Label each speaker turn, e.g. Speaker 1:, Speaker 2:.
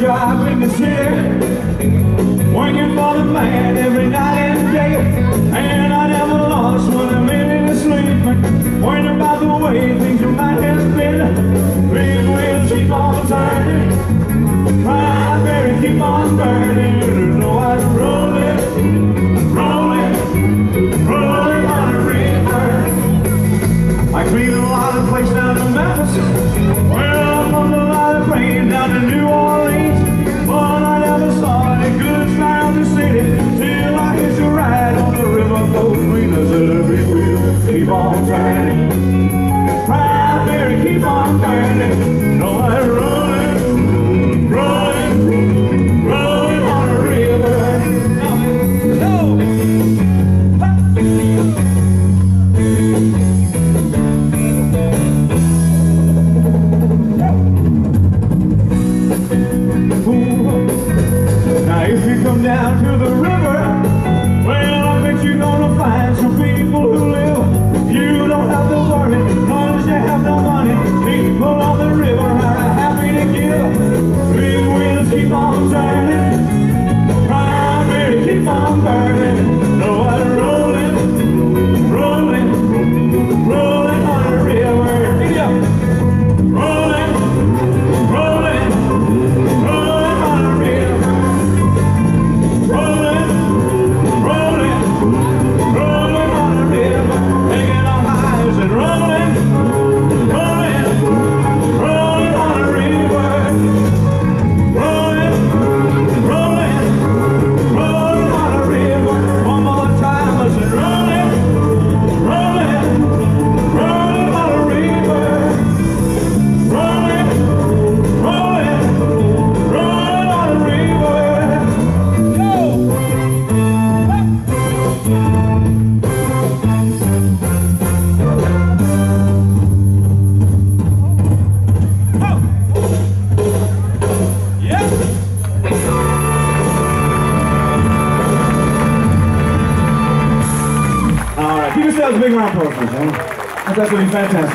Speaker 1: job in the city Working for the man every night and day. And I never lost when a minute of sleep. Worrying about the way things might have been. Big wheels keep on turning. My berry keep on burning. You know I'm rolling, rolling, rolling on a river. I clean a lot place down in Memphis. Keep on turning. Cranberry keep on burning. No, I. No, Now if you come down to the give yourselves a big round applause, man. That's absolutely fantastic.